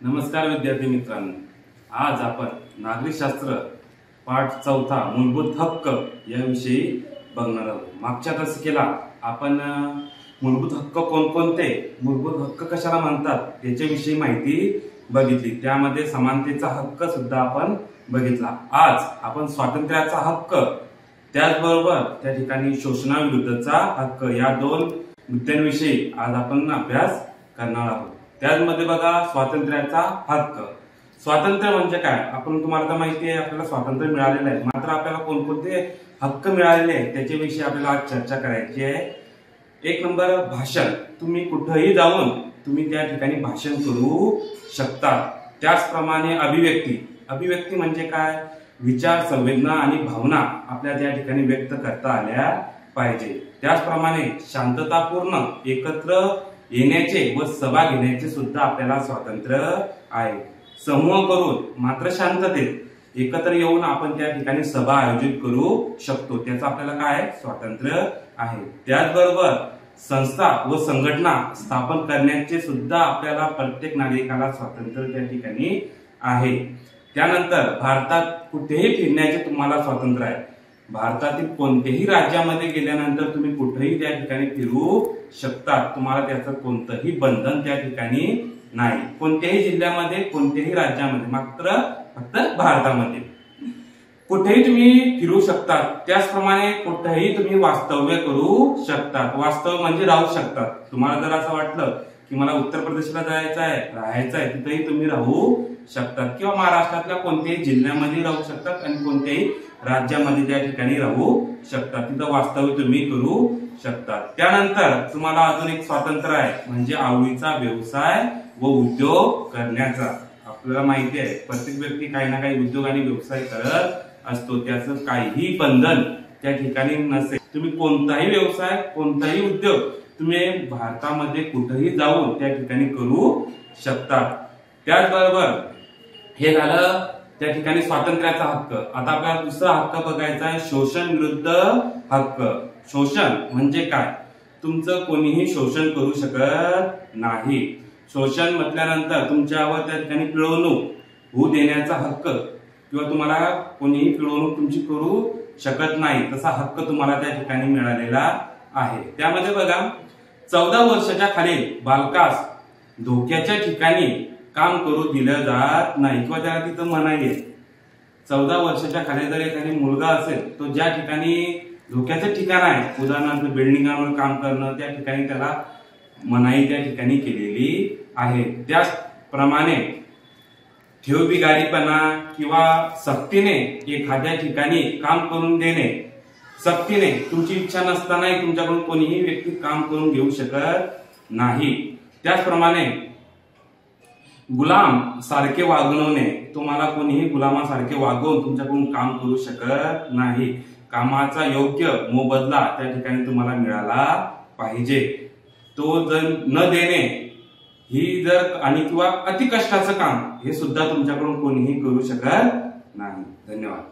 नमस्कार विद्यार्थी मित्रांनो. आज आपण नागरिकशास्त्र पाठ चौथा मूलभूत हक्क याविषयी बघणार आहोत. मागच्या तासिकेला आपण मूलभूत हक्क कोणकोणते मूलभूत हक्क कशाला म्हणतात याच्याविषयी माहिती बघितली. त्यामध्ये समानतेचा हक्क सुद्धा आपण बघितला. आज आपण स्वातंत्र्याचा हक्क त्याचबरोबर त्या ठिकाणी शोषणाविरुद्धचा हक्क या दोन मुद्द्यांविषयी आज आपण अभ्यास करणार आहोत. त्याचमध्ये बघा स्वातंत्र्याचा हक्क. स्वातंत्र्य म्हणजे काय? आपण तुम्हाला तर माहिती आहे आपल्याला स्वातंत्र्य मिळालेलं आहे. मात्र आपल्याला कोणकोणते हक्क मिळालेले आहेत त्याच्याविषयी आपल्याला आज चर्चा करायची आहे. एक नंबर भाषण. तुम्ही कुठंही जाऊन तुम्ही त्या ठिकाणी भाषण करू शकता. त्याचप्रमाणे अभिव्यक्ती. अभिव्यक्ती म्हणजे काय? विचार संवेदना आणि भावना आपल्या त्या ठिकाणी व्यक्त करता आल्या पाहिजे. त्याचप्रमाणे शांततापूर्ण एकत्र येण्याचे व सभा घेण्याचे सुद्धा आपल्याला स्वातंत्र्य आहे. समूह करून मात्र शांततेत एकत्र येऊन आपण त्या ठिकाणी सभा आयोजित करू शकतो. त्याचं आपल्याला काय? स्वातंत्र्य आहे. त्याचबरोबर संस्था व संघटना स्थापन करण्याचे सुद्धा आपल्याला प्रत्येक नागरिकाला स्वातंत्र्य त्या ठिकाणी आहे. त्यानंतर भारतात कुठेही फिरण्याचे तुम्हाला स्वातंत्र्य आहे. भारतातील कोणत्याही राज्यामध्ये गेल्यानंतर तुम्ही कुठेही त्या ठिकाणी फिरू शकता तुम्हाला त्याचं कोणतंही बंधन त्या ठिकाणी नाही. कोणत्याही जिल्ह्यामध्ये कोणत्याही राज्यामध्ये मात्र फक्त भारतामध्ये. कुठेही तुम्ही फिरू शकता त्याचप्रमाणे कुठेही तुम्ही वास्तव्य करू शकता वास्तव म्हणजे राहू शकतात. तुम्हाला जर असं वाटलं की मला उत्तर प्रदेशला जायचं आहे राहायचं आहे तिथेही तुम्ही राहू शकतात. किंवा महाराष्ट्रातल्या कोणत्याही जिल्ह्यामध्ये राहू शकतात आणि कोणत्याही राज्यामध्ये त्या ठिकाणी राहू शकतात. तिथं वास्तव्य तुम्ही करू शकता त्यानंतर तुम्हाला अजून एक स्वातंत्र्य आहे म्हणजे आवडीचा व्यवसाय व उद्योग करण्याचा. आपल्याला माहिती आहे प्रत्येक व्यक्ती काही ना काही उद्योग आणि व्यवसाय करत असतो. त्याचं काहीही बंधन त्या ठिकाणी नसेल तुम्ही कोणताही व्यवसाय कोणताही उद्योग तुम्ही भारतामध्ये कुठेही जाऊन त्या ठिकाणी करू शकता. त्याचबरोबर हे झालं त्या ठिकाणी स्वातंत्र्याचा हक्क. आता आपल्याला दुसरा हक्क बघायचा आहे शोषण विरुद्ध हक्क. शोषण म्हणजे काय? तुमचं कोणीही शोषण करू शकत नाही. शोषण म्हटल्यानंतर तुमच्यावर त्या ठिकाणी पिळवणूक होऊ देण्याचा हक्क किंवा तुम्हाला कोणीही पिळवणूक तुमची करू शकत नाही तसा हक्क तुम्हाला त्या ठिकाणी मिळालेला आहे. त्यामध्ये बघा चौदा वर्षाच्या खालील बालकास धोक्याच्या ठिकाणी काम करू दिलं जात नाही. किंवा त्याला तिथं मनाई आहे. चौदा वर्षाच्या खाली जर एखादी मुलगा असेल तो ज्या ठिकाणी धोक्याचं ठिकाण आहे उदाहरणार्थ बिल्डिंगांवर काम करणं त्या ठिकाणी त्याला मनाई त्या ठिकाणी केलेली आहे. त्याचप्रमाणे ठेव बिगारीपणा किंवा सक्तीने एखाद्या ठिकाणी काम करून देणे. सक्तीने तुमची इच्छा नसतानाही तुमच्याकडून कोणीही व्यक्ती काम करून घेऊ शकत नाही. त्याचप्रमाणे गुलाम सारखे वागवणे तुम्हाला कोणीही गुलामासारखे वागवून तुमच्याकडून काम करू शकत नाही. कामाचा योग्य मोबदला त्या ठिकाणी तुम्हाला मिळाला पाहिजे. तो जर न देणे ही जर आणि किंवा अति कष्टाचं काम हे सुद्धा तुमच्याकडून कोणीही करू शकत नाही. धन्यवाद.